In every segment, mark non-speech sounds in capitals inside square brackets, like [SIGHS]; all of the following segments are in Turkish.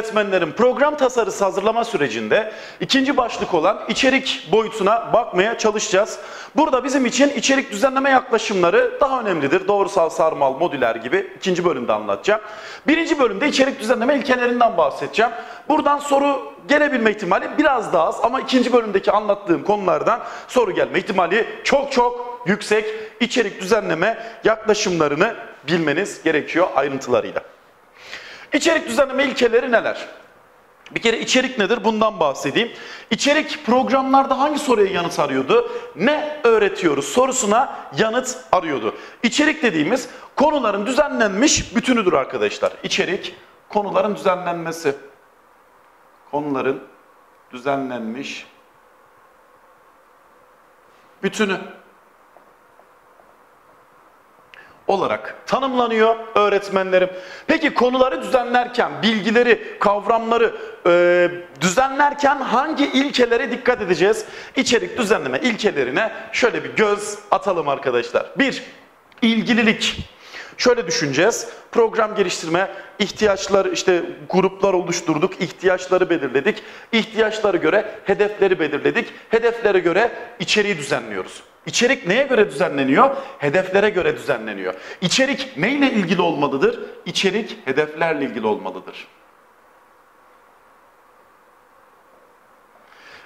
öğretmenlerin program tasarısı hazırlama sürecinde ikinci başlık olan içerik boyutuna bakmaya çalışacağız. Burada bizim için içerik düzenleme yaklaşımları daha önemlidir. Doğrusal, sarmal, modüler gibi ikinci bölümde anlatacağım. Birinci bölümde içerik düzenleme ilkelerinden bahsedeceğim. Buradan soru gelebilme ihtimali biraz daha az ama ikinci bölümdeki anlattığım konulardan soru gelme ihtimali çok çok yüksek. İçerik düzenleme yaklaşımlarını bilmeniz gerekiyor ayrıntılarıyla. İçerik düzenleme ilkeleri neler? Bir kere içerik nedir? Bundan bahsedeyim. İçerik programlarda hangi soruya yanıt arıyordu? Ne öğretiyoruz sorusuna yanıt arıyordu. İçerik dediğimiz konuların düzenlenmiş bütünüdür arkadaşlar. İçerik konuların düzenlenmesi. Konuların düzenlenmiş bütünü. Olarak tanımlanıyor öğretmenlerim. Peki konuları düzenlerken, bilgileri, kavramları e, düzenlerken hangi ilkelere dikkat edeceğiz? İçerik düzenleme ilkelerine şöyle bir göz atalım arkadaşlar. Bir, ilgililik. Şöyle düşüneceğiz. Program geliştirme, ihtiyaçlar işte gruplar oluşturduk, ihtiyaçları belirledik. İhtiyaçlara göre hedefleri belirledik. Hedeflere göre içeriği düzenliyoruz. İçerik neye göre düzenleniyor? Hedeflere göre düzenleniyor. İçerik neyle ilgili olmalıdır? İçerik hedeflerle ilgili olmalıdır.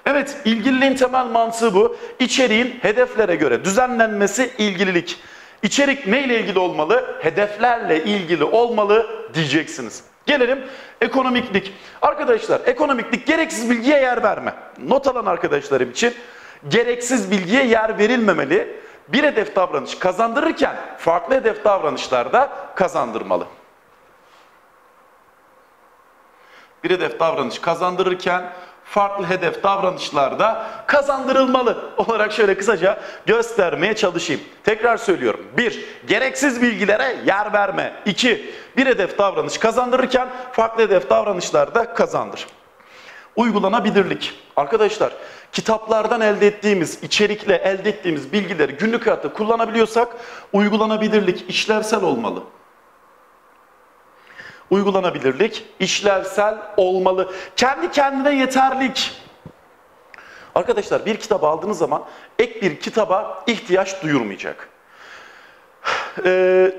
Evet, ilgililiğin temel mantığı bu. İçeriğin hedeflere göre düzenlenmesi ilgililik. İçerik neyle ilgili olmalı? Hedeflerle ilgili olmalı diyeceksiniz. Gelelim ekonomiklik. Arkadaşlar ekonomiklik gereksiz bilgiye yer verme. Not alan arkadaşlarım için gereksiz bilgiye yer verilmemeli. Bir hedef davranış kazandırırken farklı hedef davranışlarda kazandırmalı. Bir hedef davranış kazandırırken farklı hedef davranışlarda kazandırılmalı olarak şöyle kısaca göstermeye çalışayım. Tekrar söylüyorum. Bir, gereksiz bilgilere yer verme. İki, bir hedef davranış kazandırırken farklı hedef davranışlarda kazandır. Uygulanabilirlik. Arkadaşlar kitaplardan elde ettiğimiz, içerikle elde ettiğimiz bilgileri günlük hayatta kullanabiliyorsak uygulanabilirlik işlevsel olmalı. Uygulanabilirlik işlevsel olmalı. Kendi kendine yeterlik. Arkadaşlar bir kitabı aldığınız zaman ek bir kitaba ihtiyaç duyurmayacak. [SIGHS] Ee,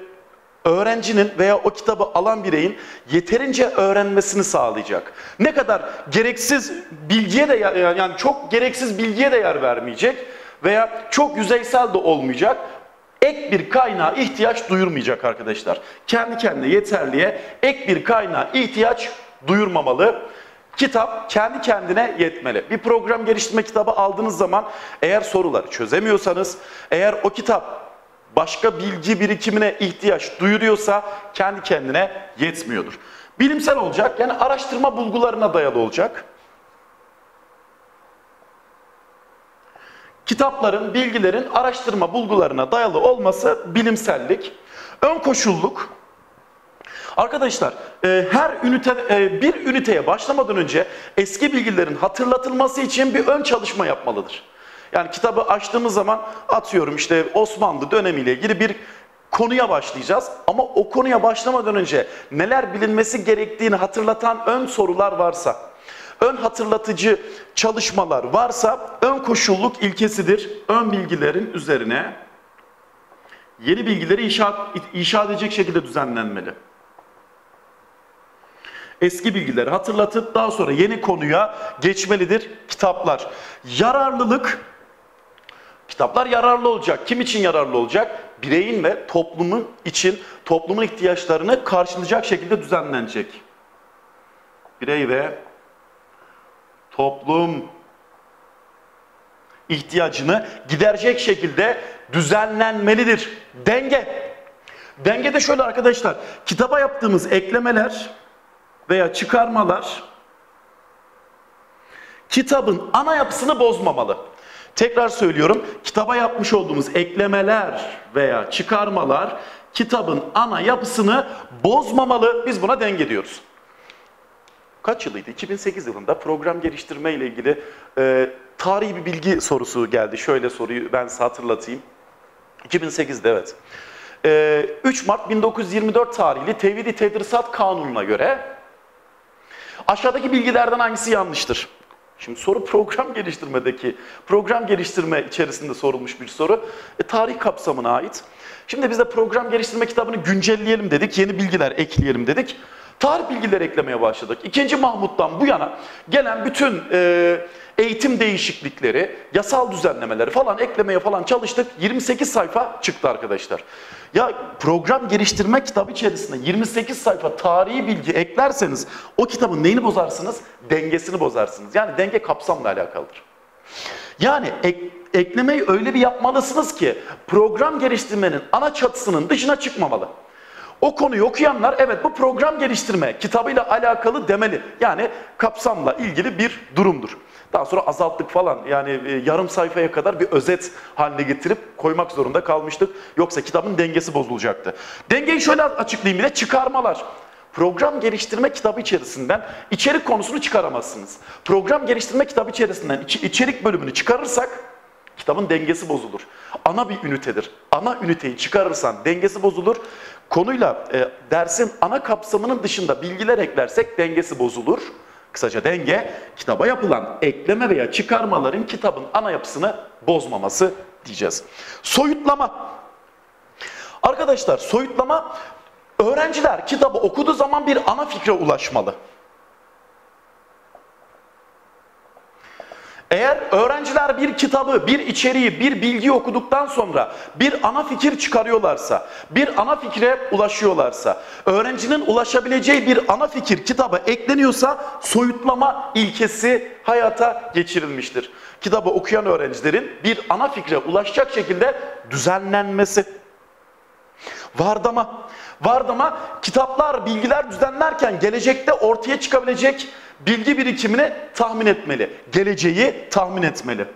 öğrencinin veya o kitabı alan bireyin yeterince öğrenmesini sağlayacak. Ne kadar gereksiz bilgiye de yani çok gereksiz bilgiye de yer vermeyecek veya çok yüzeysel de olmayacak. Ek bir kaynağa ihtiyaç duyurmayacak arkadaşlar. Kendi kendine yeterliye ek bir kaynağa ihtiyaç duyurmamalı. Kitap kendi kendine yetmeli. Bir program geliştirme kitabı aldığınız zaman eğer soruları çözemiyorsanız, eğer o kitap başka bilgi birikimine ihtiyaç duyuruyorsa kendi kendine yetmiyordur. Bilimsel olacak yani araştırma bulgularına dayalı olacak. Kitapların, bilgilerin araştırma bulgularına dayalı olması bilimsellik. Ön koşulluk. Arkadaşlar e, her ünite e, bir üniteye başlamadan önce eski bilgilerin hatırlatılması için bir ön çalışma yapmalıdır. Yani kitabı açtığımız zaman atıyorum işte Osmanlı dönemiyle ilgili bir konuya başlayacağız. Ama o konuya başlamadan önce neler bilinmesi gerektiğini hatırlatan ön sorular varsa, ön hatırlatıcı çalışmalar varsa ön koşulluk ilkesidir. Ön bilgilerin üzerine yeni bilgileri inşa, inşa edecek şekilde düzenlenmeli. Eski bilgileri hatırlatıp daha sonra yeni konuya geçmelidir kitaplar. Yararlılık Kitaplar yararlı olacak. Kim için yararlı olacak? Bireyin ve toplumun için toplumun ihtiyaçlarını karşılayacak şekilde düzenlenecek. Birey ve toplum ihtiyacını giderecek şekilde düzenlenmelidir. Denge. Denge de şöyle arkadaşlar. Kitaba yaptığımız eklemeler veya çıkarmalar kitabın ana yapısını bozmamalı. Tekrar söylüyorum, kitaba yapmış olduğumuz eklemeler veya çıkarmalar kitabın ana yapısını bozmamalı. Biz buna denge diyoruz. Kaç yılıydı? 2008 yılında program geliştirme ile ilgili e, tarihi bir bilgi sorusu geldi. Şöyle soruyu ben size hatırlatayım. 2008'de evet. E, 3 Mart 1924 tarihli Tevhid-i Tedrisat Kanunu'na göre Aşağıdaki bilgilerden hangisi yanlıştır? Şimdi soru program geliştirmedeki, program geliştirme içerisinde sorulmuş bir soru. E, tarih kapsamına ait. Şimdi biz de program geliştirme kitabını güncelleyelim dedik, yeni bilgiler ekleyelim dedik. Tarih bilgileri eklemeye başladık. İkinci Mahmut'tan bu yana gelen bütün e, eğitim değişiklikleri, yasal düzenlemeleri falan eklemeye falan çalıştık. 28 sayfa çıktı arkadaşlar. Ya program geliştirme kitabı içerisinde 28 sayfa tarihi bilgi eklerseniz o kitabın neyini bozarsınız? Dengesini bozarsınız. Yani denge kapsamla alakalıdır. Yani ek, eklemeyi öyle bir yapmalısınız ki program geliştirmenin ana çatısının dışına çıkmamalı. O konuyu okuyanlar evet bu program geliştirme kitabıyla alakalı demeli. Yani kapsamla ilgili bir durumdur. Daha sonra azalttık falan yani e, yarım sayfaya kadar bir özet haline getirip koymak zorunda kalmıştık. Yoksa kitabın dengesi bozulacaktı. Dengeyi şöyle açıklayayım bir de çıkarmalar. Program geliştirme kitabı içerisinden içerik konusunu çıkaramazsınız. Program geliştirme kitabı içerisinden içerik bölümünü çıkarırsak kitabın dengesi bozulur. Ana bir ünitedir. Ana üniteyi çıkarırsan dengesi bozulur. Konuyla e, dersin ana kapsamının dışında bilgiler eklersek dengesi bozulur. Kısaca denge, kitaba yapılan ekleme veya çıkarmaların kitabın ana yapısını bozmaması diyeceğiz. Soyutlama. Arkadaşlar soyutlama, öğrenciler kitabı okuduğu zaman bir ana fikre ulaşmalı. Eğer öğrenciler bir kitabı, bir içeriği, bir bilgi okuduktan sonra bir ana fikir çıkarıyorlarsa, bir ana fikre ulaşıyorlarsa, öğrencinin ulaşabileceği bir ana fikir kitaba ekleniyorsa soyutlama ilkesi hayata geçirilmiştir. Kitabı okuyan öğrencilerin bir ana fikre ulaşacak şekilde düzenlenmesi. Vardama. Vardama kitaplar, bilgiler düzenlerken gelecekte ortaya çıkabilecek bilgi birikimini tahmin etmeli. Geleceği tahmin etmeli.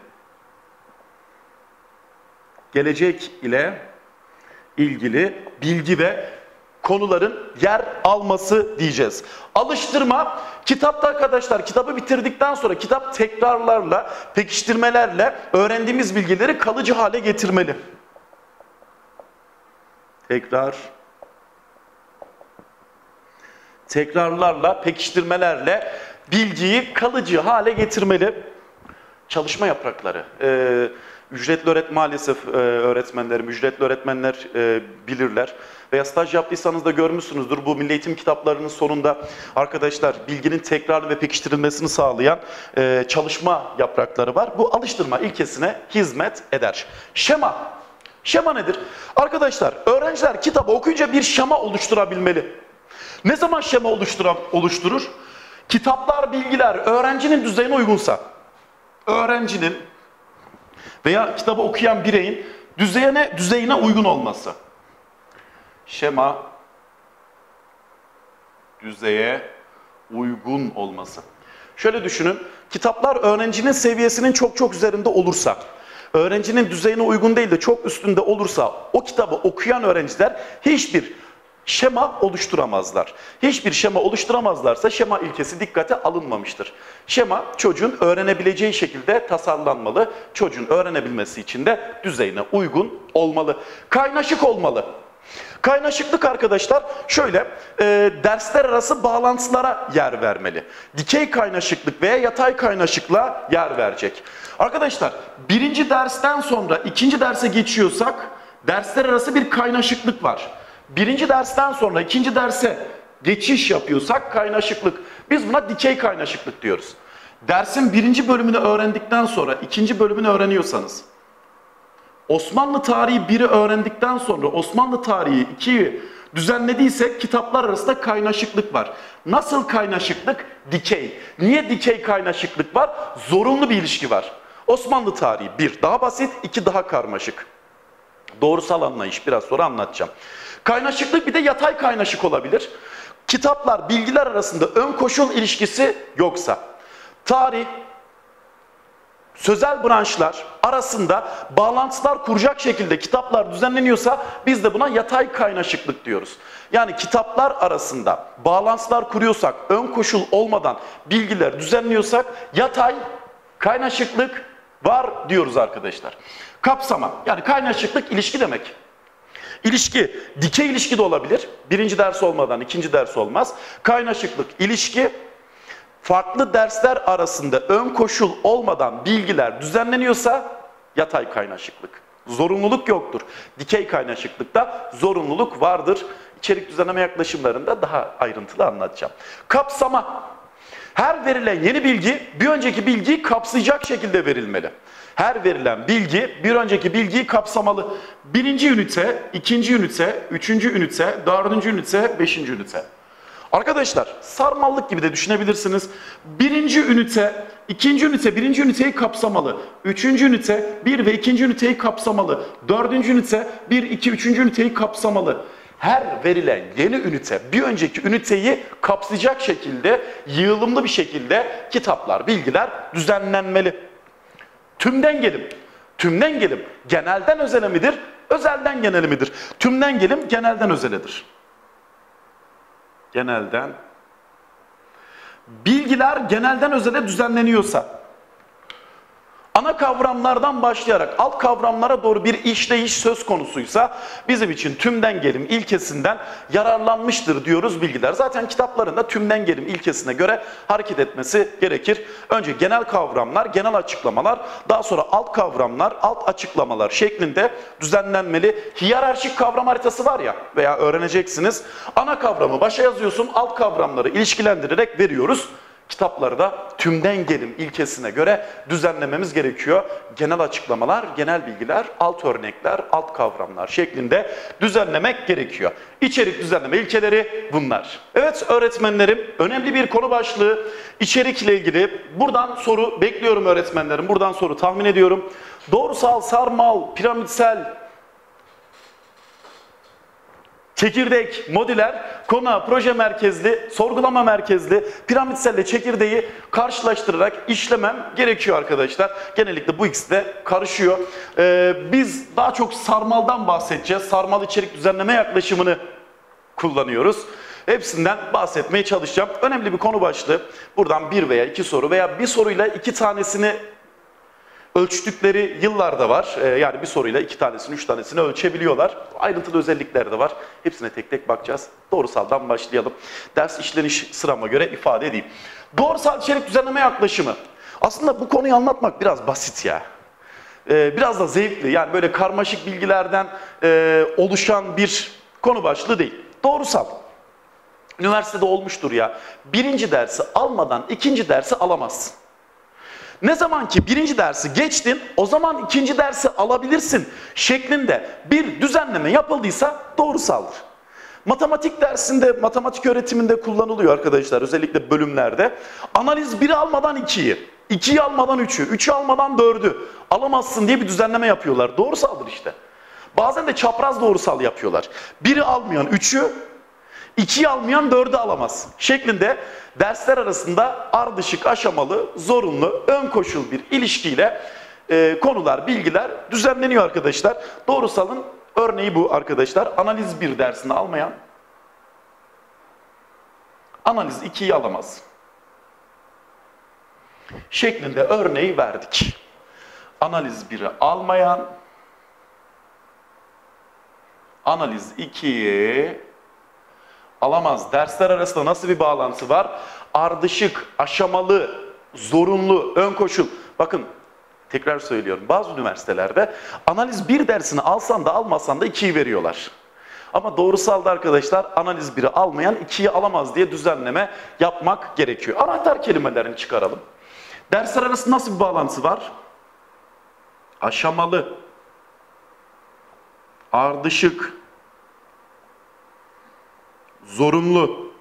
Gelecek ile ilgili bilgi ve konuların yer alması diyeceğiz. Alıştırma, kitapta arkadaşlar kitabı bitirdikten sonra kitap tekrarlarla, pekiştirmelerle öğrendiğimiz bilgileri kalıcı hale getirmeli. Tekrar, tekrarlarla, pekiştirmelerle bilgiyi kalıcı hale getirmeli. Çalışma yaprakları. Ee, ücretli öğret maalesef e, öğretmenlerim, ücretli öğretmenler e, bilirler. Veya staj yaptıysanız da görmüşsünüzdür. Bu milli eğitim kitaplarının sonunda arkadaşlar bilginin tekrar ve pekiştirilmesini sağlayan e, çalışma yaprakları var. Bu alıştırma ilkesine hizmet eder. Şema. Şema nedir? Arkadaşlar öğrenciler kitabı okuyunca bir şema oluşturabilmeli. Ne zaman şema oluşturur? kitaplar, bilgiler öğrencinin düzeyine uygunsa, öğrencinin veya kitabı okuyan bireyin düzeyine, düzeyine uygun olması. Şema düzeye uygun olması. Şöyle düşünün, kitaplar öğrencinin seviyesinin çok çok üzerinde olursa, öğrencinin düzeyine uygun değil de çok üstünde olursa o kitabı okuyan öğrenciler hiçbir şema oluşturamazlar. Hiçbir şema oluşturamazlarsa şema ilkesi dikkate alınmamıştır. Şema çocuğun öğrenebileceği şekilde tasarlanmalı. Çocuğun öğrenebilmesi için de düzeyine uygun olmalı. Kaynaşık olmalı. Kaynaşıklık arkadaşlar şöyle e, dersler arası bağlantılara yer vermeli. Dikey kaynaşıklık veya yatay kaynaşıklığa yer verecek. Arkadaşlar birinci dersten sonra ikinci derse geçiyorsak dersler arası bir kaynaşıklık var birinci dersten sonra ikinci derse geçiş yapıyorsak kaynaşıklık. Biz buna dikey kaynaşıklık diyoruz. Dersin birinci bölümünü öğrendikten sonra ikinci bölümünü öğreniyorsanız, Osmanlı tarihi biri öğrendikten sonra Osmanlı tarihi ikiyi düzenlediysek kitaplar arasında kaynaşıklık var. Nasıl kaynaşıklık? Dikey. Niye dikey kaynaşıklık var? Zorunlu bir ilişki var. Osmanlı tarihi bir daha basit, iki daha karmaşık. Doğrusal anlayış biraz sonra anlatacağım. Kaynaşıklık bir de yatay kaynaşık olabilir. Kitaplar, bilgiler arasında ön koşul ilişkisi yoksa, tarih, sözel branşlar arasında bağlantılar kuracak şekilde kitaplar düzenleniyorsa biz de buna yatay kaynaşıklık diyoruz. Yani kitaplar arasında bağlantılar kuruyorsak, ön koşul olmadan bilgiler düzenliyorsak yatay kaynaşıklık var diyoruz arkadaşlar. Kapsama yani kaynaşıklık ilişki demek. İlişki, dikey ilişki de olabilir. Birinci ders olmadan ikinci ders olmaz. Kaynaşıklık, ilişki, farklı dersler arasında ön koşul olmadan bilgiler düzenleniyorsa yatay kaynaşıklık. Zorunluluk yoktur. Dikey kaynaşıklıkta zorunluluk vardır. İçerik düzenleme yaklaşımlarında daha ayrıntılı anlatacağım. Kapsama. Her verilen yeni bilgi bir önceki bilgiyi kapsayacak şekilde verilmeli. Her verilen bilgi bir önceki bilgiyi kapsamalı. Birinci ünite, ikinci ünite, üçüncü ünite, dördüncü ünite, beşinci ünite. Arkadaşlar sarmallık gibi de düşünebilirsiniz. Birinci ünite, ikinci ünite birinci üniteyi kapsamalı. Üçüncü ünite bir ve ikinci üniteyi kapsamalı. Dördüncü ünite bir, iki, üçüncü üniteyi kapsamalı. Her verilen yeni ünite bir önceki üniteyi kapsayacak şekilde yığılımlı bir şekilde kitaplar, bilgiler düzenlenmeli. Tümden gelim. Tümden gelim genelden özele midir? Özelden genele midir? Tümden gelim genelden özeledir genelden bilgiler genelden özele düzenleniyorsa ana kavramlardan başlayarak alt kavramlara doğru bir işleyiş söz konusuysa bizim için tümden gelim ilkesinden yararlanmıştır diyoruz bilgiler. Zaten kitaplarında tümden gelim ilkesine göre hareket etmesi gerekir. Önce genel kavramlar, genel açıklamalar, daha sonra alt kavramlar, alt açıklamalar şeklinde düzenlenmeli. Hiyerarşik kavram haritası var ya veya öğreneceksiniz. Ana kavramı başa yazıyorsun, alt kavramları ilişkilendirerek veriyoruz kitapları da tümden gelim ilkesine göre düzenlememiz gerekiyor. Genel açıklamalar, genel bilgiler, alt örnekler, alt kavramlar şeklinde düzenlemek gerekiyor. İçerik düzenleme ilkeleri bunlar. Evet öğretmenlerim önemli bir konu başlığı içerikle ilgili buradan soru bekliyorum öğretmenlerim. Buradan soru tahmin ediyorum. Doğrusal, sarmal, piramitsel, Çekirdek, modüler, konu, proje merkezli, sorgulama merkezli, piramitselle çekirdeği karşılaştırarak işlemem gerekiyor arkadaşlar. Genellikle bu ikisi de karışıyor. Ee, biz daha çok sarmaldan bahsedeceğiz. Sarmal içerik düzenleme yaklaşımını kullanıyoruz. Hepsinden bahsetmeye çalışacağım. Önemli bir konu başlığı. Buradan bir veya iki soru veya bir soruyla iki tanesini ölçtükleri yıllar da var. Ee, yani bir soruyla iki tanesini, üç tanesini ölçebiliyorlar. Ayrıntılı özellikler de var. Hepsine tek tek bakacağız. Doğrusaldan başlayalım. Ders işleniş sırama göre ifade edeyim. Doğrusal içerik düzenleme yaklaşımı. Aslında bu konuyu anlatmak biraz basit ya. Ee, biraz da zevkli. Yani böyle karmaşık bilgilerden e, oluşan bir konu başlığı değil. Doğrusal. Üniversitede olmuştur ya. Birinci dersi almadan ikinci dersi alamazsın. Ne zaman ki birinci dersi geçtin o zaman ikinci dersi alabilirsin şeklinde bir düzenleme yapıldıysa doğrusaldır. Matematik dersinde, matematik öğretiminde kullanılıyor arkadaşlar özellikle bölümlerde. Analiz 1'i almadan 2'yi, 2'yi almadan 3'ü, 3'ü almadan 4'ü alamazsın diye bir düzenleme yapıyorlar. Doğrusaldır işte. Bazen de çapraz doğrusal yapıyorlar. Biri almayan 3'ü, 2'yi almayan 4'ü alamaz şeklinde dersler arasında ardışık aşamalı, zorunlu, ön koşul bir ilişkiyle e, konular, bilgiler düzenleniyor arkadaşlar. Doğrusalın örneği bu arkadaşlar. Analiz 1 dersini almayan analiz 2'yi alamaz. Şeklinde örneği verdik. Analiz 1'i almayan analiz 2'yi alamaz. Dersler arasında nasıl bir bağlantı var? Ardışık, aşamalı, zorunlu, ön koşul. Bakın tekrar söylüyorum bazı üniversitelerde analiz bir dersini alsan da almasan da ikiyi veriyorlar. Ama doğrusalda arkadaşlar analiz biri almayan ikiyi alamaz diye düzenleme yapmak gerekiyor. Anahtar kelimelerini çıkaralım. Dersler arasında nasıl bir bağlantısı var? Aşamalı, ardışık, zorunlu,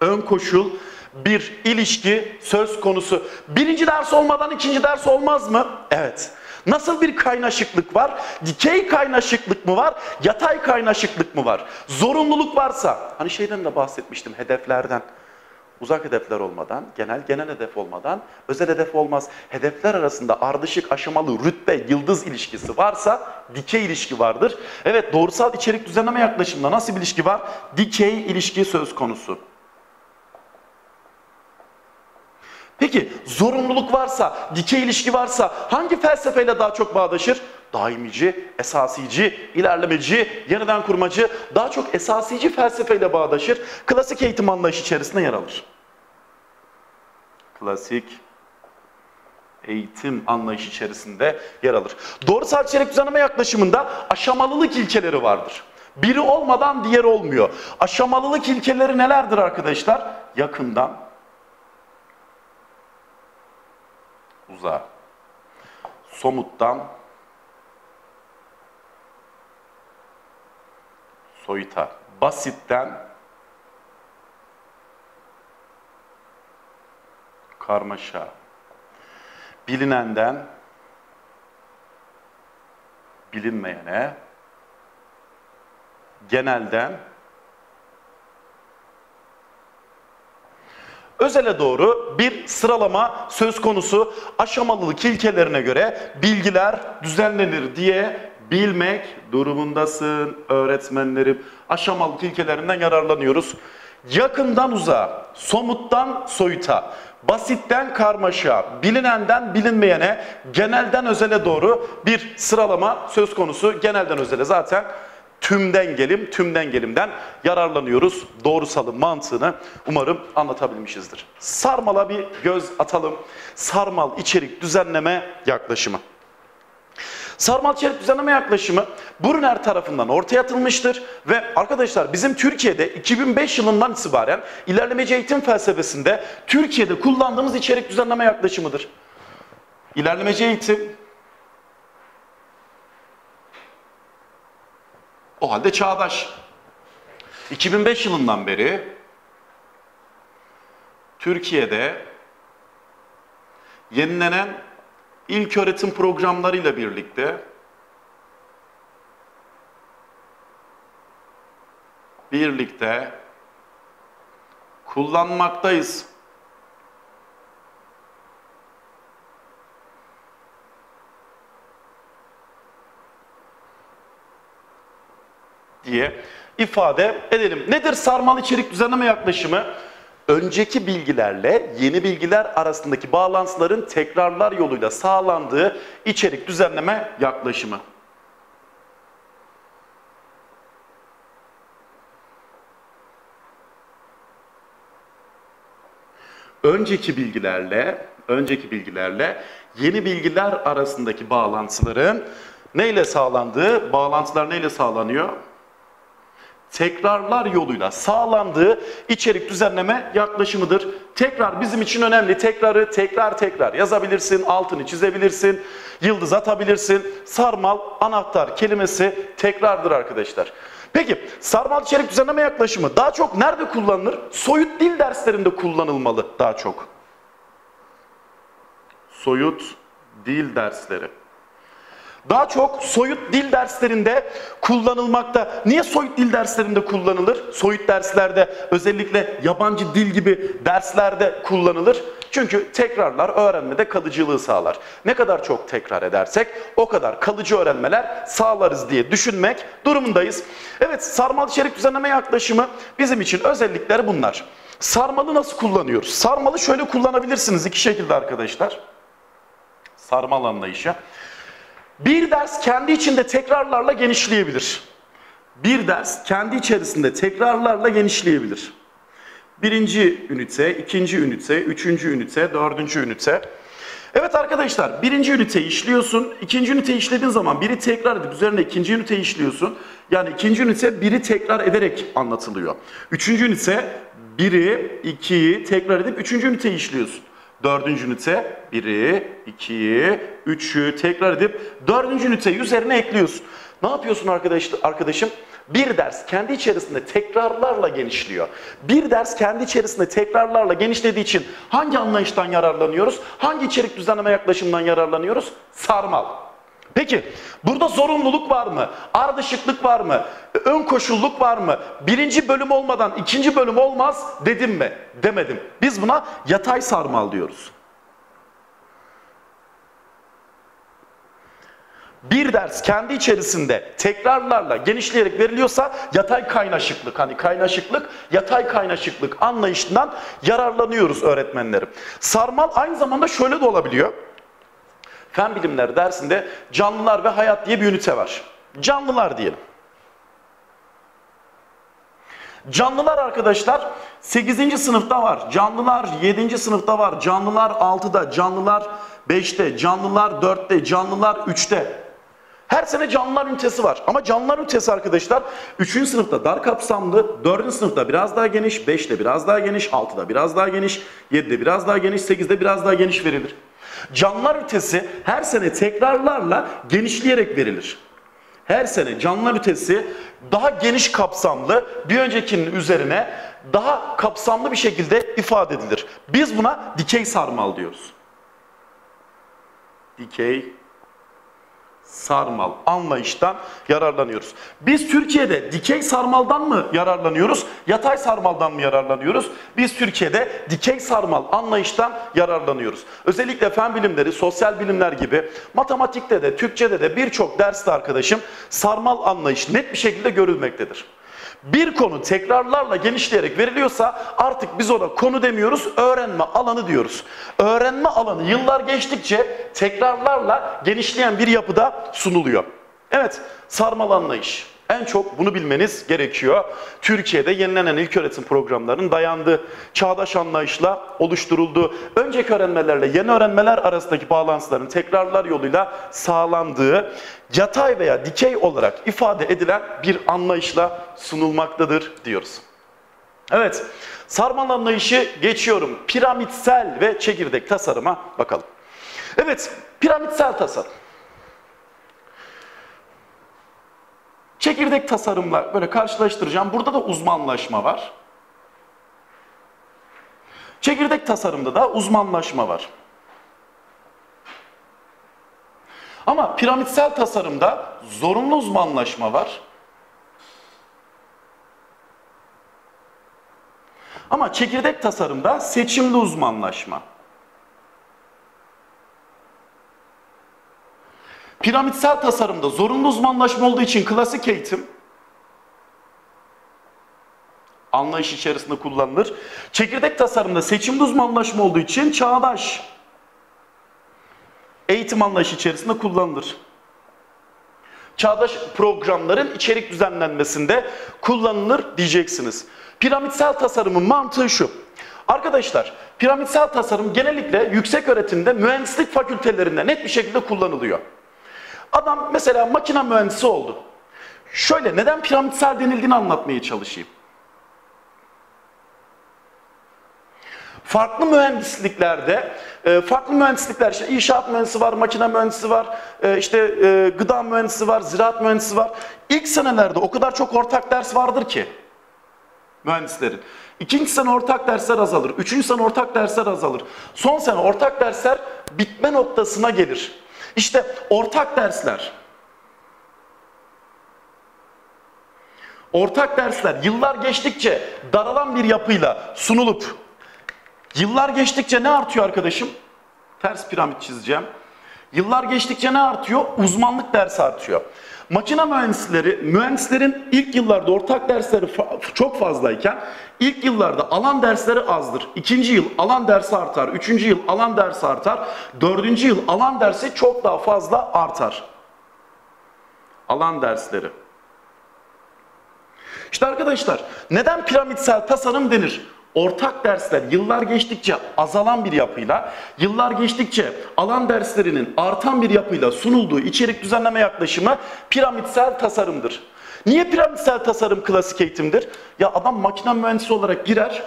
ön koşul bir ilişki söz konusu. Birinci ders olmadan ikinci ders olmaz mı? Evet. Nasıl bir kaynaşıklık var? Dikey kaynaşıklık mı var? Yatay kaynaşıklık mı var? Zorunluluk varsa, hani şeyden de bahsetmiştim hedeflerden. Uzak hedefler olmadan, genel genel hedef olmadan, özel hedef olmaz. Hedefler arasında ardışık aşamalı rütbe, yıldız ilişkisi varsa dikey ilişki vardır. Evet doğrusal içerik düzenleme yaklaşımında nasıl bir ilişki var? Dikey ilişki söz konusu. Peki zorunluluk varsa, dikey ilişki varsa hangi felsefeyle daha çok bağdaşır? Daimici, esasici, ilerlemeci, yeniden kurmacı daha çok esasici felsefeyle bağdaşır. Klasik eğitim anlayışı içerisinde yer alır. Klasik eğitim anlayışı içerisinde yer alır. Doğrusal içerik düzenleme yaklaşımında aşamalılık ilkeleri vardır. Biri olmadan diğeri olmuyor. Aşamalılık ilkeleri nelerdir arkadaşlar? Yakından uzağa. Somuttan soyuta. Basitten karmaşa. Bilinenden bilinmeyene, genelden özele doğru bir sıralama söz konusu aşamalılık ilkelerine göre bilgiler düzenlenir diye bilmek durumundasın öğretmenlerim. Aşamalık ilkelerinden yararlanıyoruz. Yakından uzağa, somuttan soyuta, basitten karmaşa, bilinenden bilinmeyene, genelden özele doğru bir sıralama söz konusu. Genelden özele zaten tümden gelim, tümden gelimden yararlanıyoruz. Doğrusalın mantığını umarım anlatabilmişizdir. Sarmala bir göz atalım. Sarmal içerik düzenleme yaklaşımı. Sarmal içerik düzenleme yaklaşımı Brunner tarafından ortaya atılmıştır ve arkadaşlar bizim Türkiye'de 2005 yılından itibaren ilerlemeci eğitim felsefesinde Türkiye'de kullandığımız içerik düzenleme yaklaşımıdır. İlerlemeci eğitim o halde çağdaş. 2005 yılından beri Türkiye'de yenilenen ilk öğretim programlarıyla birlikte birlikte kullanmaktayız. diye ifade edelim. Nedir sarmal içerik düzenleme yaklaşımı? Önceki bilgilerle yeni bilgiler arasındaki bağlantıların tekrarlar yoluyla sağlandığı içerik düzenleme yaklaşımı. Önceki bilgilerle, önceki bilgilerle yeni bilgiler arasındaki bağlantıların neyle sağlandığı, bağlantılar neyle sağlanıyor? Tekrarlar yoluyla sağlandığı içerik düzenleme yaklaşımıdır. Tekrar bizim için önemli. Tekrarı tekrar tekrar yazabilirsin, altını çizebilirsin, yıldız atabilirsin. Sarmal anahtar kelimesi tekrardır arkadaşlar. Peki sarmal içerik düzenleme yaklaşımı daha çok nerede kullanılır? Soyut dil derslerinde kullanılmalı daha çok. Soyut dil dersleri daha çok soyut dil derslerinde kullanılmakta. Niye soyut dil derslerinde kullanılır? Soyut derslerde özellikle yabancı dil gibi derslerde kullanılır. Çünkü tekrarlar öğrenmede kalıcılığı sağlar. Ne kadar çok tekrar edersek o kadar kalıcı öğrenmeler sağlarız diye düşünmek durumundayız. Evet sarmal içerik düzenleme yaklaşımı bizim için özellikleri bunlar. Sarmalı nasıl kullanıyoruz? Sarmalı şöyle kullanabilirsiniz iki şekilde arkadaşlar. Sarmal anlayışı. Bir ders kendi içinde tekrarlarla genişleyebilir. Bir ders kendi içerisinde tekrarlarla genişleyebilir. Birinci ünite, ikinci ünite, üçüncü ünite, dördüncü ünite. Evet arkadaşlar birinci üniteyi işliyorsun. ikinci üniteyi işlediğin zaman biri tekrar edip üzerine ikinci üniteyi işliyorsun. Yani ikinci ünite biri tekrar ederek anlatılıyor. Üçüncü ünite biri, ikiyi tekrar edip üçüncü üniteyi işliyorsun. Dördüncü ünite 1'i, 2'yi, 3'ü tekrar edip dördüncü üniteyi üzerine ekliyorsun. Ne yapıyorsun arkadaş, arkadaşım? Bir ders kendi içerisinde tekrarlarla genişliyor. Bir ders kendi içerisinde tekrarlarla genişlediği için hangi anlayıştan yararlanıyoruz? Hangi içerik düzenleme yaklaşımından yararlanıyoruz? Sarmal. Peki burada zorunluluk var mı? Ardışıklık var mı? Ön koşulluk var mı? Birinci bölüm olmadan ikinci bölüm olmaz dedim mi? Demedim. Biz buna yatay sarmal diyoruz. bir ders kendi içerisinde tekrarlarla genişleyerek veriliyorsa yatay kaynaşıklık, hani kaynaşıklık, yatay kaynaşıklık anlayışından yararlanıyoruz öğretmenlerim. Sarmal aynı zamanda şöyle de olabiliyor. Fen bilimleri dersinde canlılar ve hayat diye bir ünite var. Canlılar diyelim. Canlılar arkadaşlar 8. sınıfta var. Canlılar 7. sınıfta var. Canlılar 6'da, canlılar 5'te, canlılar 4'te, canlılar 3'te. Her sene canlılar ünitesi var. Ama canlılar ünitesi arkadaşlar 3. sınıfta dar kapsamlı, 4. sınıfta biraz daha geniş, 5'te biraz daha geniş, 6'da biraz daha geniş, 7'de biraz daha geniş, 8'de biraz daha geniş verilir. Canlılar ünitesi her sene tekrarlarla genişleyerek verilir. Her sene canlılar ünitesi daha geniş kapsamlı bir öncekinin üzerine daha kapsamlı bir şekilde ifade edilir. Biz buna dikey sarmal diyoruz. Dikey sarmal anlayıştan yararlanıyoruz. Biz Türkiye'de dikey sarmaldan mı yararlanıyoruz, yatay sarmaldan mı yararlanıyoruz? Biz Türkiye'de dikey sarmal anlayıştan yararlanıyoruz. Özellikle fen bilimleri, sosyal bilimler gibi matematikte de, Türkçede de birçok derste arkadaşım sarmal anlayış net bir şekilde görülmektedir. Bir konu tekrarlarla genişleyerek veriliyorsa artık biz ona konu demiyoruz, öğrenme alanı diyoruz. Öğrenme alanı yıllar geçtikçe tekrarlarla genişleyen bir yapıda sunuluyor. Evet, sarmal anlayış. En çok bunu bilmeniz gerekiyor. Türkiye'de yenilenen ilköğretim programlarının dayandığı çağdaş anlayışla oluşturulduğu, önceki öğrenmelerle yeni öğrenmeler arasındaki bağlantıların tekrarlar yoluyla sağlandığı, yatay veya dikey olarak ifade edilen bir anlayışla sunulmaktadır diyoruz. Evet, sarmal anlayışı geçiyorum. Piramitsel ve çekirdek tasarıma bakalım. Evet, piramitsel tasarım. Çekirdek tasarımla böyle karşılaştıracağım. Burada da uzmanlaşma var. Çekirdek tasarımda da uzmanlaşma var. Ama piramitsel tasarımda zorunlu uzmanlaşma var. Ama çekirdek tasarımda seçimli uzmanlaşma. Piramitsel tasarımda zorunlu uzmanlaşma olduğu için klasik eğitim anlayış içerisinde kullanılır. Çekirdek tasarımda seçimli uzmanlaşma olduğu için çağdaş eğitim anlayışı içerisinde kullanılır. Çağdaş programların içerik düzenlenmesinde kullanılır diyeceksiniz. Piramitsel tasarımın mantığı şu. Arkadaşlar piramitsel tasarım genellikle yüksek öğretimde mühendislik fakültelerinde net bir şekilde kullanılıyor. Adam mesela makine mühendisi oldu. Şöyle neden piramitsel denildiğini anlatmaya çalışayım. Farklı mühendisliklerde, e, farklı mühendislikler işte inşaat mühendisi var, makine mühendisi var, e, işte e, gıda mühendisi var, ziraat mühendisi var. İlk senelerde o kadar çok ortak ders vardır ki mühendislerin. İkinci sene ortak dersler azalır, üçüncü sene ortak dersler azalır. Son sene ortak dersler bitme noktasına gelir. İşte ortak dersler. Ortak dersler yıllar geçtikçe daralan bir yapıyla sunulup yıllar geçtikçe ne artıyor arkadaşım? Ters piramit çizeceğim. Yıllar geçtikçe ne artıyor? Uzmanlık dersi artıyor. Makine mühendisleri, mühendislerin ilk yıllarda ortak dersleri çok fazlayken ilk yıllarda alan dersleri azdır. İkinci yıl alan dersi artar, üçüncü yıl alan dersi artar, dördüncü yıl alan dersi çok daha fazla artar. Alan dersleri. İşte arkadaşlar neden piramitsel tasarım denir? Ortak dersler yıllar geçtikçe azalan bir yapıyla, yıllar geçtikçe alan derslerinin artan bir yapıyla sunulduğu içerik düzenleme yaklaşımı piramitsel tasarımdır. Niye piramitsel tasarım klasik eğitimdir? Ya adam makine mühendisi olarak girer,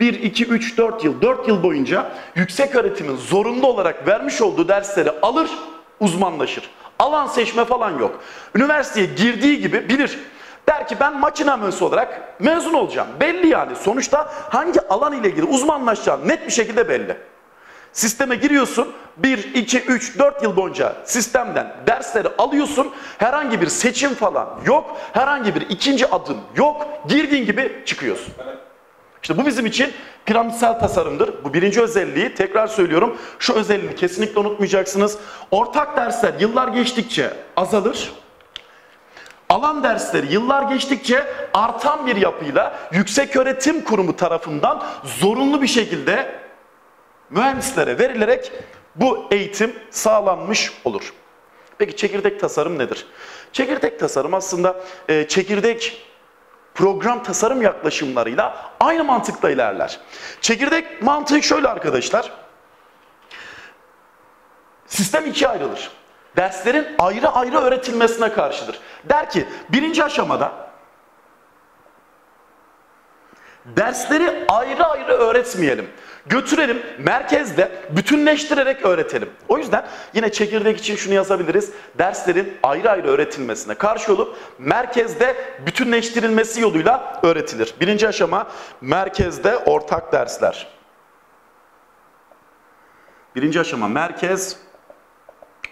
1, 2, 3, 4 yıl, 4 yıl boyunca yüksek öğretimin zorunlu olarak vermiş olduğu dersleri alır, uzmanlaşır. Alan seçme falan yok. Üniversiteye girdiği gibi bilir. Der ki ben makine mühendisi olarak mezun olacağım. Belli yani. Sonuçta hangi alan ile ilgili uzmanlaşacağın net bir şekilde belli. Sisteme giriyorsun. 1, 2, 3, 4 yıl boyunca sistemden dersleri alıyorsun. Herhangi bir seçim falan yok. Herhangi bir ikinci adım yok. Girdiğin gibi çıkıyorsun. İşte bu bizim için piramitsel tasarımdır. Bu birinci özelliği. Tekrar söylüyorum. Şu özelliğini kesinlikle unutmayacaksınız. Ortak dersler yıllar geçtikçe azalır. Alan dersleri yıllar geçtikçe artan bir yapıyla yüksek öğretim kurumu tarafından zorunlu bir şekilde mühendislere verilerek bu eğitim sağlanmış olur. Peki çekirdek tasarım nedir? Çekirdek tasarım aslında e, çekirdek program tasarım yaklaşımlarıyla aynı mantıkla ilerler. Çekirdek mantığı şöyle arkadaşlar. Sistem ikiye ayrılır. Derslerin ayrı ayrı öğretilmesine karşıdır. Der ki birinci aşamada dersleri ayrı ayrı öğretmeyelim. Götürelim merkezde bütünleştirerek öğretelim. O yüzden yine çekirdek için şunu yazabiliriz. Derslerin ayrı ayrı öğretilmesine karşı olup merkezde bütünleştirilmesi yoluyla öğretilir. Birinci aşama merkezde ortak dersler. Birinci aşama merkez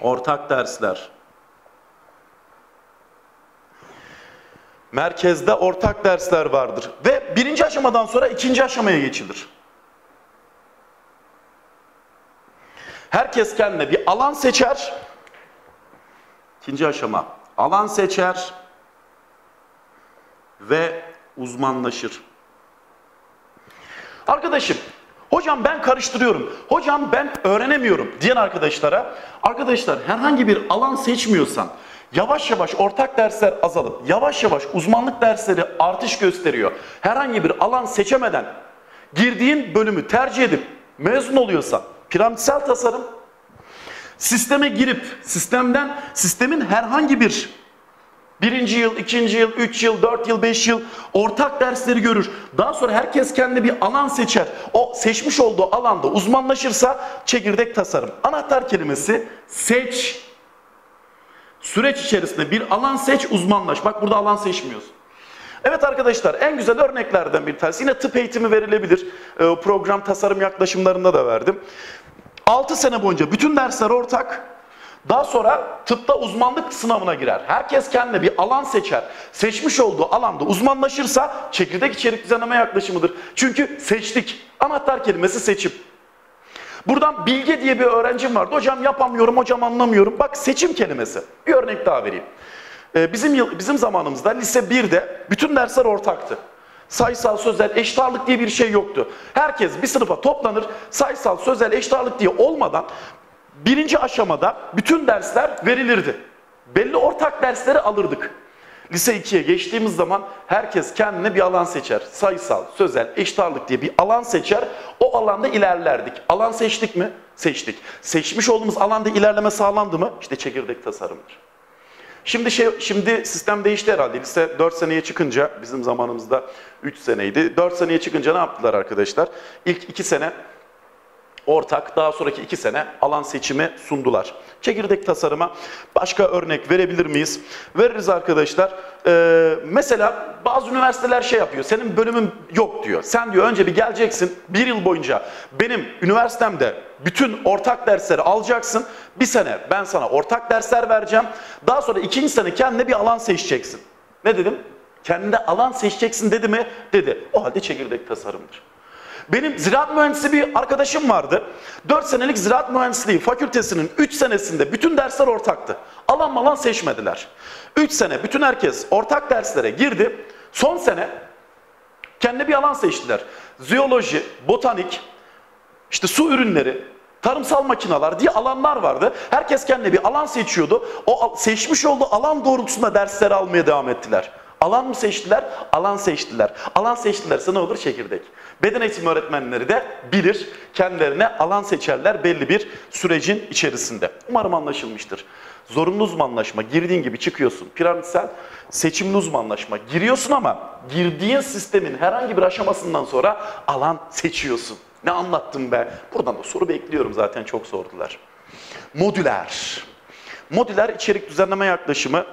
ortak dersler. Merkezde ortak dersler vardır. Ve birinci aşamadan sonra ikinci aşamaya geçilir. Herkes kendine bir alan seçer. İkinci aşama alan seçer ve uzmanlaşır. Arkadaşım, hocam ben karıştırıyorum, hocam ben öğrenemiyorum diyen arkadaşlara, arkadaşlar herhangi bir alan seçmiyorsan, yavaş yavaş ortak dersler azalıp, yavaş yavaş uzmanlık dersleri artış gösteriyor. Herhangi bir alan seçemeden girdiğin bölümü tercih edip mezun oluyorsan, piramitsel tasarım, sisteme girip sistemden, sistemin herhangi bir birinci yıl, ikinci yıl, üç yıl, dört yıl, beş yıl ortak dersleri görür. Daha sonra herkes kendi bir alan seçer. O seçmiş olduğu alanda uzmanlaşırsa çekirdek tasarım. Anahtar kelimesi seç. Süreç içerisinde bir alan seç, uzmanlaş. Bak burada alan seçmiyorsun. Evet arkadaşlar en güzel örneklerden bir tanesi. Yine tıp eğitimi verilebilir. Ee, program tasarım yaklaşımlarında da verdim. 6 sene boyunca bütün dersler ortak. Daha sonra tıpta uzmanlık sınavına girer. Herkes kendine bir alan seçer. Seçmiş olduğu alanda uzmanlaşırsa çekirdek içerik düzenleme yaklaşımıdır. Çünkü seçtik. Anahtar kelimesi seçim. Buradan Bilge diye bir öğrencim vardı. Hocam yapamıyorum, hocam anlamıyorum. Bak seçim kelimesi. Bir örnek daha vereyim. Ee, bizim yıl, bizim zamanımızda lise 1'de bütün dersler ortaktı. Sayısal, sözel, eşit ağırlık diye bir şey yoktu. Herkes bir sınıfa toplanır, sayısal, sözel, eşit ağırlık diye olmadan birinci aşamada bütün dersler verilirdi. Belli ortak dersleri alırdık. Lise 2'ye geçtiğimiz zaman herkes kendine bir alan seçer. Sayısal, sözel, eşit ağırlık diye bir alan seçer. O alanda ilerlerdik. Alan seçtik mi? Seçtik. Seçmiş olduğumuz alanda ilerleme sağlandı mı? İşte çekirdek tasarımdır. Şimdi şey, şimdi sistem değişti herhalde. Lise 4 seneye çıkınca bizim zamanımızda 3 seneydi. 4 seneye çıkınca ne yaptılar arkadaşlar? İlk 2 sene ortak, daha sonraki 2 sene alan seçimi sundular. Çekirdek tasarıma başka örnek verebilir miyiz? Veririz arkadaşlar. Ee, mesela bazı üniversiteler şey yapıyor. Senin bölümün yok diyor. Sen diyor önce bir geleceksin. Bir yıl boyunca benim üniversitemde bütün ortak dersleri alacaksın. Bir sene ben sana ortak dersler vereceğim. Daha sonra ikinci sene kendine bir alan seçeceksin. Ne dedim? Kendine alan seçeceksin dedi mi? Dedi. O halde çekirdek tasarımdır. Benim ziraat mühendisi bir arkadaşım vardı. 4 senelik ziraat mühendisliği fakültesinin 3 senesinde bütün dersler ortaktı. Alan malan seçmediler. 3 sene bütün herkes ortak derslere girdi. Son sene kendine bir alan seçtiler. Ziyoloji, botanik, işte su ürünleri, tarımsal makineler diye alanlar vardı. Herkes kendine bir alan seçiyordu. O seçmiş olduğu alan doğrultusunda dersleri almaya devam ettiler. Alan mı seçtiler? Alan seçtiler. Alan seçtilerse ne olur? Çekirdek. Beden eğitimi öğretmenleri de bilir. Kendilerine alan seçerler belli bir sürecin içerisinde. Umarım anlaşılmıştır. Zorunlu uzmanlaşma girdiğin gibi çıkıyorsun. Piramitsel seçimli uzmanlaşma giriyorsun ama girdiğin sistemin herhangi bir aşamasından sonra alan seçiyorsun. Ne anlattım be? Buradan da soru bekliyorum zaten çok sordular. Modüler. Modüler içerik düzenleme yaklaşımı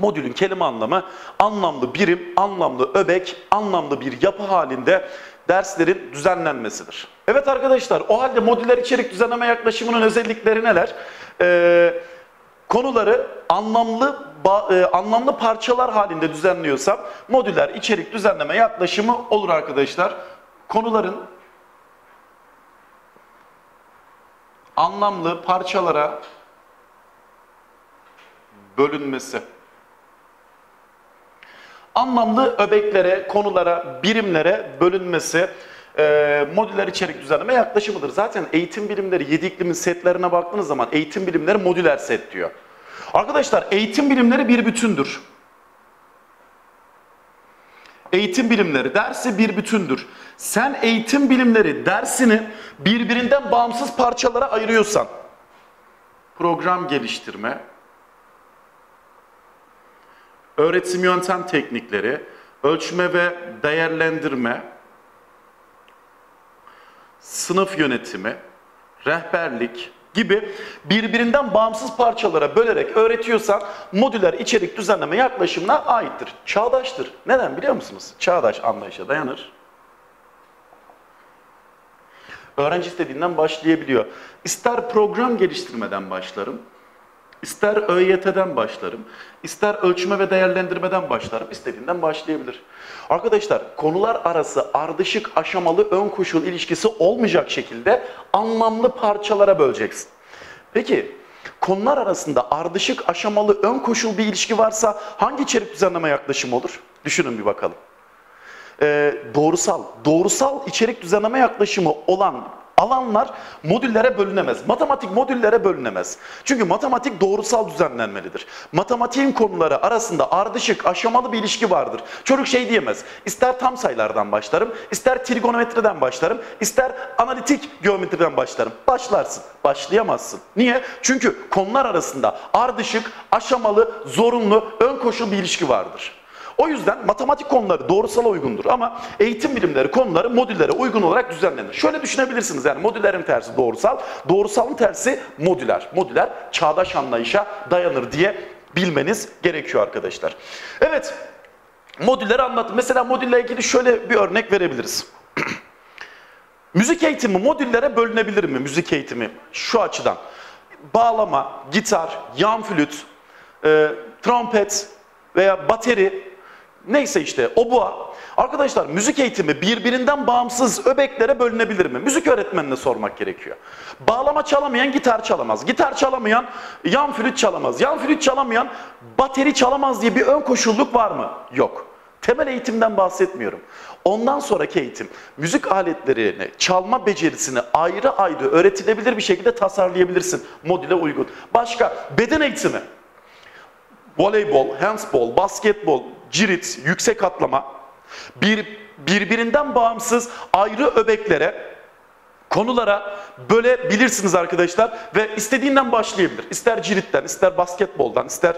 Modülün kelime anlamı anlamlı birim, anlamlı öbek, anlamlı bir yapı halinde derslerin düzenlenmesidir. Evet arkadaşlar o halde modüler içerik düzenleme yaklaşımının özellikleri neler? Ee, konuları anlamlı e, anlamlı parçalar halinde düzenliyorsam modüler içerik düzenleme yaklaşımı olur arkadaşlar. Konuların anlamlı parçalara bölünmesi. Anlamlı öbeklere, konulara, birimlere bölünmesi e, modüler içerik düzenleme yaklaşımıdır. Zaten eğitim bilimleri 7 iklimin setlerine baktığınız zaman eğitim bilimleri modüler set diyor. Arkadaşlar eğitim bilimleri bir bütündür. Eğitim bilimleri dersi bir bütündür. Sen eğitim bilimleri dersini birbirinden bağımsız parçalara ayırıyorsan, program geliştirme, öğretim yöntem teknikleri, ölçme ve değerlendirme, sınıf yönetimi, rehberlik gibi birbirinden bağımsız parçalara bölerek öğretiyorsan modüler içerik düzenleme yaklaşımına aittir. Çağdaştır. Neden biliyor musunuz? Çağdaş anlayışa dayanır. Öğrenci istediğinden başlayabiliyor. İster program geliştirmeden başlarım, ister ÖYT'den başlarım, ister ölçme ve değerlendirmeden başlarım, istediğinden başlayabilir. Arkadaşlar konular arası ardışık aşamalı ön koşul ilişkisi olmayacak şekilde anlamlı parçalara böleceksin. Peki konular arasında ardışık aşamalı ön koşul bir ilişki varsa hangi içerik düzenleme yaklaşımı olur? Düşünün bir bakalım e, doğrusal, doğrusal içerik düzenleme yaklaşımı olan alanlar modüllere bölünemez. Matematik modüllere bölünemez. Çünkü matematik doğrusal düzenlenmelidir. Matematiğin konuları arasında ardışık, aşamalı bir ilişki vardır. Çocuk şey diyemez. İster tam sayılardan başlarım, ister trigonometriden başlarım, ister analitik geometriden başlarım. Başlarsın, başlayamazsın. Niye? Çünkü konular arasında ardışık, aşamalı, zorunlu, ön koşul bir ilişki vardır. O yüzden matematik konuları doğrusala uygundur ama eğitim bilimleri konuları modüllere uygun olarak düzenlenir. Şöyle düşünebilirsiniz yani modüllerin tersi doğrusal, doğrusalın tersi modüler. Modüler çağdaş anlayışa dayanır diye bilmeniz gerekiyor arkadaşlar. Evet, modülleri anlattım. Mesela modülle ilgili şöyle bir örnek verebiliriz. [CLEARS THROAT] Müzik eğitimi modüllere bölünebilir mi? Müzik eğitimi şu açıdan. Bağlama, gitar, yan flüt, e, trompet veya bateri Neyse işte obua. Arkadaşlar müzik eğitimi birbirinden bağımsız öbeklere bölünebilir mi? Müzik öğretmenine sormak gerekiyor. Bağlama çalamayan gitar çalamaz. Gitar çalamayan yan flüt çalamaz. Yan flüt çalamayan bateri çalamaz diye bir ön koşulluk var mı? Yok. Temel eğitimden bahsetmiyorum. Ondan sonraki eğitim, müzik aletlerini, çalma becerisini ayrı ayrı öğretilebilir bir şekilde tasarlayabilirsin modüle uygun. Başka, beden eğitimi. Voleybol, handball, basketbol, cirit, yüksek atlama bir, birbirinden bağımsız ayrı öbeklere konulara bölebilirsiniz arkadaşlar ve istediğinden başlayabilir. İster ciritten, ister basketboldan, ister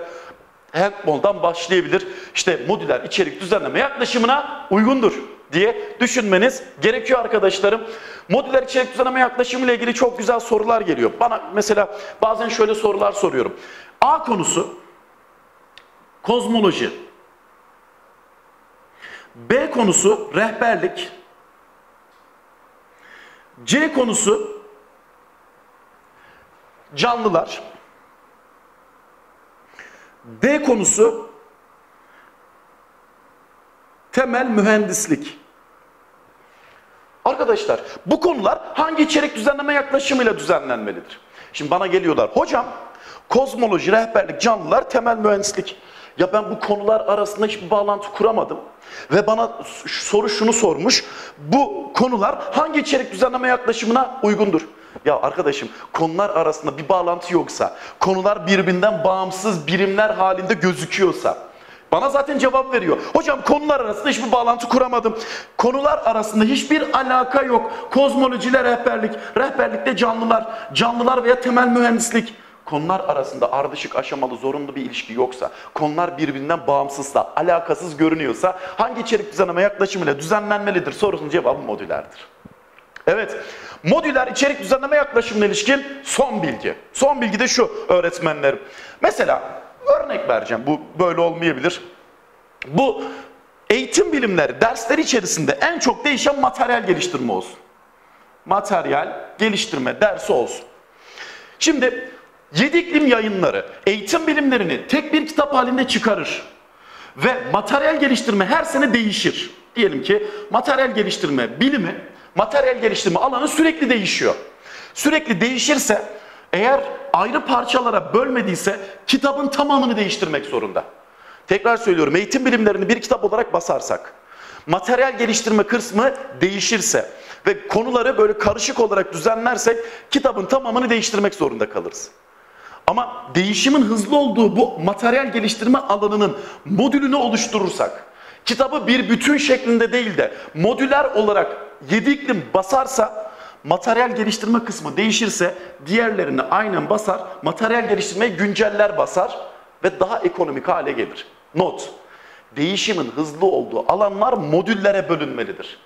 handboldan başlayabilir. İşte modüler içerik düzenleme yaklaşımına uygundur diye düşünmeniz gerekiyor arkadaşlarım. Modüler içerik düzenleme yaklaşımı ile ilgili çok güzel sorular geliyor. Bana mesela bazen şöyle sorular soruyorum. A konusu kozmoloji. B konusu rehberlik. C konusu canlılar. D konusu temel mühendislik. Arkadaşlar bu konular hangi içerik düzenleme yaklaşımıyla düzenlenmelidir? Şimdi bana geliyorlar. Hocam kozmoloji, rehberlik, canlılar, temel mühendislik. Ya ben bu konular arasında hiçbir bağlantı kuramadım. Ve bana soru şunu sormuş. Bu konular hangi içerik düzenleme yaklaşımına uygundur? Ya arkadaşım konular arasında bir bağlantı yoksa, konular birbirinden bağımsız birimler halinde gözüküyorsa, bana zaten cevap veriyor. Hocam konular arasında hiçbir bağlantı kuramadım. Konular arasında hiçbir alaka yok. Kozmolojiyle rehberlik, rehberlikte canlılar, canlılar veya temel mühendislik konular arasında ardışık aşamalı zorunlu bir ilişki yoksa, konular birbirinden bağımsızsa, alakasız görünüyorsa hangi içerik düzenleme yaklaşımıyla düzenlenmelidir sorusunun cevabı modülerdir. Evet, modüler içerik düzenleme yaklaşımına ilişkin son bilgi. Son bilgi de şu öğretmenlerim. Mesela örnek vereceğim, bu böyle olmayabilir. Bu eğitim bilimleri dersleri içerisinde en çok değişen materyal geliştirme olsun. Materyal geliştirme dersi olsun. Şimdi Yedi iklim yayınları eğitim bilimlerini tek bir kitap halinde çıkarır. Ve materyal geliştirme her sene değişir. Diyelim ki materyal geliştirme bilimi, materyal geliştirme alanı sürekli değişiyor. Sürekli değişirse eğer ayrı parçalara bölmediyse kitabın tamamını değiştirmek zorunda. Tekrar söylüyorum eğitim bilimlerini bir kitap olarak basarsak, materyal geliştirme kısmı değişirse ve konuları böyle karışık olarak düzenlersek kitabın tamamını değiştirmek zorunda kalırız. Ama değişimin hızlı olduğu bu materyal geliştirme alanının modülünü oluşturursak, kitabı bir bütün şeklinde değil de modüler olarak 7 iklim basarsa, materyal geliştirme kısmı değişirse diğerlerini aynen basar, materyal geliştirmeyi günceller basar ve daha ekonomik hale gelir. Not, değişimin hızlı olduğu alanlar modüllere bölünmelidir.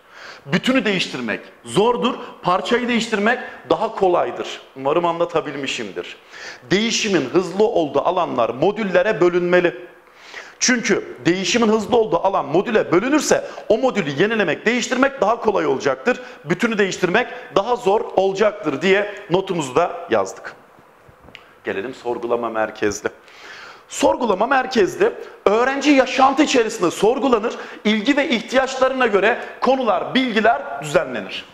Bütünü değiştirmek zordur, parçayı değiştirmek daha kolaydır. Umarım anlatabilmişimdir. Değişimin hızlı olduğu alanlar modüllere bölünmeli. Çünkü değişimin hızlı olduğu alan modüle bölünürse o modülü yenilemek, değiştirmek daha kolay olacaktır. Bütünü değiştirmek daha zor olacaktır diye notumuzu da yazdık. Gelelim sorgulama merkezli. Sorgulama merkezli öğrenci yaşantı içerisinde sorgulanır, ilgi ve ihtiyaçlarına göre konular, bilgiler düzenlenir.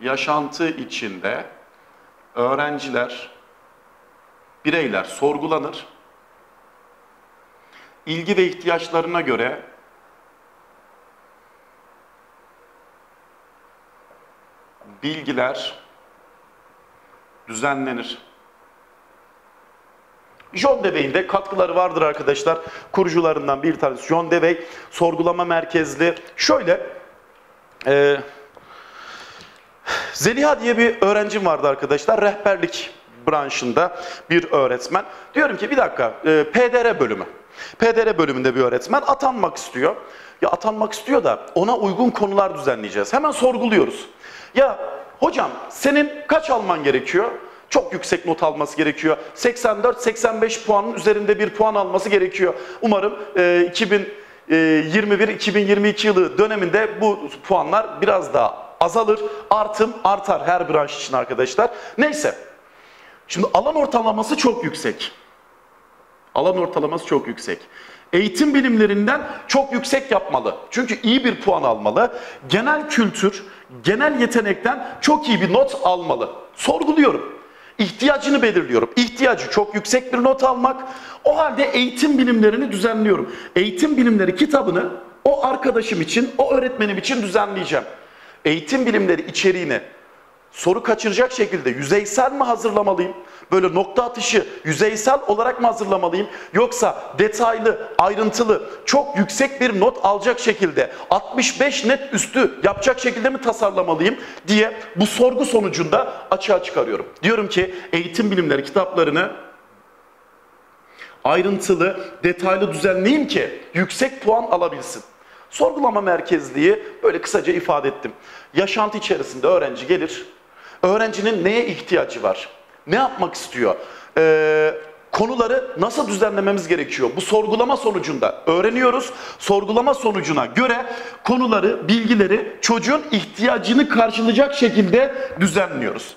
Yaşantı içinde öğrenciler, bireyler sorgulanır, ilgi ve ihtiyaçlarına göre bilgiler düzenlenir. John Dewey'in de katkıları vardır arkadaşlar. Kurucularından bir tanesi John Dewey. Sorgulama merkezli. Şöyle, e, Zeliha diye bir öğrencim vardı arkadaşlar. Rehberlik branşında bir öğretmen. Diyorum ki bir dakika, e, PDR bölümü. PDR bölümünde bir öğretmen atanmak istiyor. Ya atanmak istiyor da ona uygun konular düzenleyeceğiz. Hemen sorguluyoruz. Ya hocam senin kaç alman gerekiyor? Çok yüksek not alması gerekiyor. 84-85 puanın üzerinde bir puan alması gerekiyor. Umarım e, 2021-2022 yılı döneminde bu puanlar biraz daha azalır. Artım artar her branş için arkadaşlar. Neyse. Şimdi alan ortalaması çok yüksek. Alan ortalaması çok yüksek. Eğitim bilimlerinden çok yüksek yapmalı. Çünkü iyi bir puan almalı. Genel kültür, genel yetenekten çok iyi bir not almalı. Sorguluyorum. İhtiyacını belirliyorum. İhtiyacı çok yüksek bir not almak. O halde eğitim bilimlerini düzenliyorum. Eğitim bilimleri kitabını o arkadaşım için, o öğretmenim için düzenleyeceğim. Eğitim bilimleri içeriğini soru kaçıracak şekilde yüzeysel mi hazırlamalıyım? Böyle nokta atışı yüzeysel olarak mı hazırlamalıyım? Yoksa detaylı, ayrıntılı, çok yüksek bir not alacak şekilde 65 net üstü yapacak şekilde mi tasarlamalıyım diye bu sorgu sonucunda açığa çıkarıyorum. Diyorum ki eğitim bilimleri kitaplarını ayrıntılı, detaylı düzenleyeyim ki yüksek puan alabilsin. Sorgulama merkezliği böyle kısaca ifade ettim. Yaşantı içerisinde öğrenci gelir, öğrencinin neye ihtiyacı var? Ne yapmak istiyor? Ee, konuları nasıl düzenlememiz gerekiyor? Bu sorgulama sonucunda öğreniyoruz. Sorgulama sonucuna göre konuları, bilgileri çocuğun ihtiyacını karşılayacak şekilde düzenliyoruz.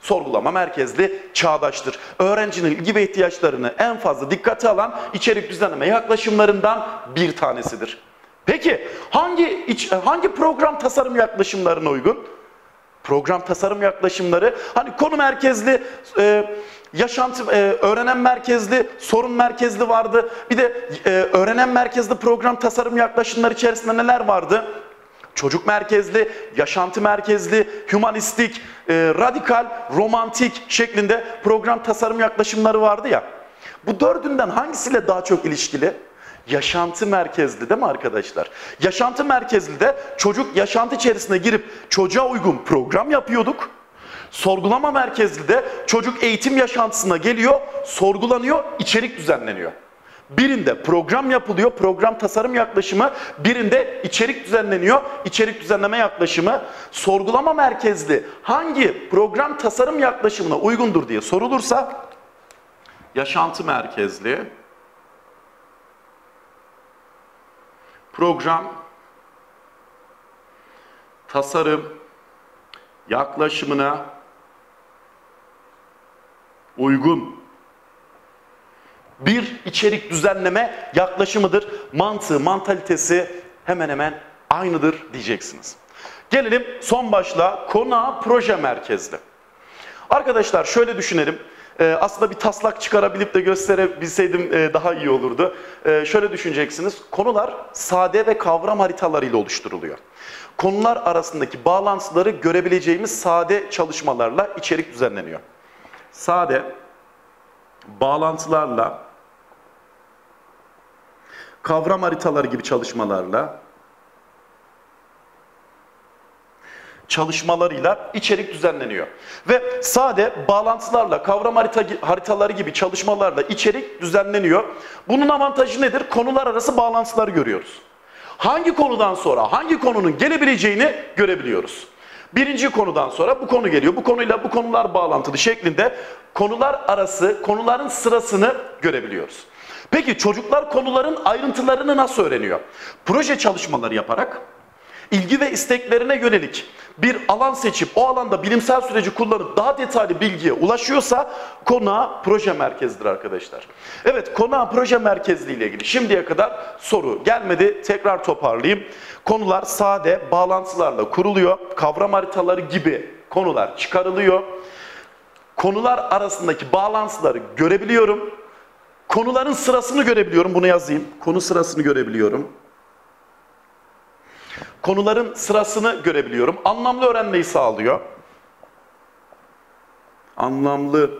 Sorgulama merkezli çağdaştır. Öğrencinin ilgi ve ihtiyaçlarını en fazla dikkate alan içerik düzenleme yaklaşımlarından bir tanesidir. Peki hangi hangi program tasarım yaklaşımlarına uygun? Program tasarım yaklaşımları hani konu merkezli, e, yaşantı e, öğrenen merkezli, sorun merkezli vardı. Bir de e, öğrenen merkezli program tasarım yaklaşımları içerisinde neler vardı? Çocuk merkezli, yaşantı merkezli, humanistik, e, radikal, romantik şeklinde program tasarım yaklaşımları vardı ya. Bu dördünden hangisiyle daha çok ilişkili? Yaşantı merkezli değil mi arkadaşlar? Yaşantı merkezli de çocuk yaşantı içerisine girip çocuğa uygun program yapıyorduk. Sorgulama merkezli de çocuk eğitim yaşantısına geliyor, sorgulanıyor, içerik düzenleniyor. Birinde program yapılıyor, program tasarım yaklaşımı, birinde içerik düzenleniyor, içerik düzenleme yaklaşımı. Sorgulama merkezli hangi program tasarım yaklaşımına uygundur diye sorulursa, yaşantı merkezli, program, tasarım yaklaşımına uygun bir içerik düzenleme yaklaşımıdır. Mantığı, mantalitesi hemen hemen aynıdır diyeceksiniz. Gelelim son başlığa konağa proje merkezli. Arkadaşlar şöyle düşünelim. Ee, aslında bir taslak çıkarabilip de gösterebilseydim e, daha iyi olurdu. Ee, şöyle düşüneceksiniz. Konular sade ve kavram haritalarıyla oluşturuluyor. Konular arasındaki bağlantıları görebileceğimiz sade çalışmalarla içerik düzenleniyor. Sade bağlantılarla kavram haritaları gibi çalışmalarla çalışmalarıyla içerik düzenleniyor. Ve sade bağlantılarla, kavram harita, haritaları gibi çalışmalarla içerik düzenleniyor. Bunun avantajı nedir? Konular arası bağlantıları görüyoruz. Hangi konudan sonra hangi konunun gelebileceğini görebiliyoruz. Birinci konudan sonra bu konu geliyor. Bu konuyla bu konular bağlantılı şeklinde konular arası, konuların sırasını görebiliyoruz. Peki çocuklar konuların ayrıntılarını nasıl öğreniyor? Proje çalışmaları yaparak, ilgi ve isteklerine yönelik bir alan seçip o alanda bilimsel süreci kullanıp daha detaylı bilgiye ulaşıyorsa konağa proje merkezidir arkadaşlar. Evet konağa proje merkezli ile ilgili şimdiye kadar soru gelmedi. Tekrar toparlayayım. Konular sade bağlantılarla kuruluyor. Kavram haritaları gibi konular çıkarılıyor. Konular arasındaki bağlantıları görebiliyorum. Konuların sırasını görebiliyorum. Bunu yazayım. Konu sırasını görebiliyorum. Konuların sırasını görebiliyorum. Anlamlı öğrenmeyi sağlıyor. Anlamlı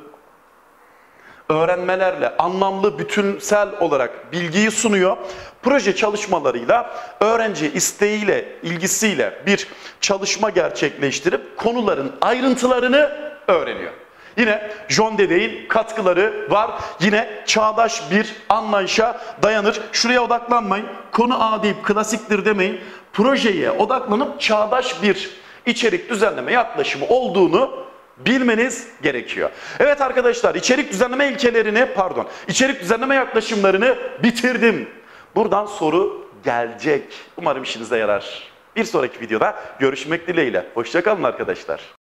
öğrenmelerle anlamlı bütünsel olarak bilgiyi sunuyor. Proje çalışmalarıyla öğrenci isteğiyle, ilgisiyle bir çalışma gerçekleştirip konuların ayrıntılarını öğreniyor. Yine John Dewey'in katkıları var. Yine çağdaş bir anlayışa dayanır. Şuraya odaklanmayın. Konu A deyip klasiktir demeyin. Projeye odaklanıp çağdaş bir içerik düzenleme yaklaşımı olduğunu bilmeniz gerekiyor. Evet arkadaşlar içerik düzenleme ilkelerini pardon içerik düzenleme yaklaşımlarını bitirdim. Buradan soru gelecek. Umarım işinize yarar. Bir sonraki videoda görüşmek dileğiyle. Hoşçakalın arkadaşlar.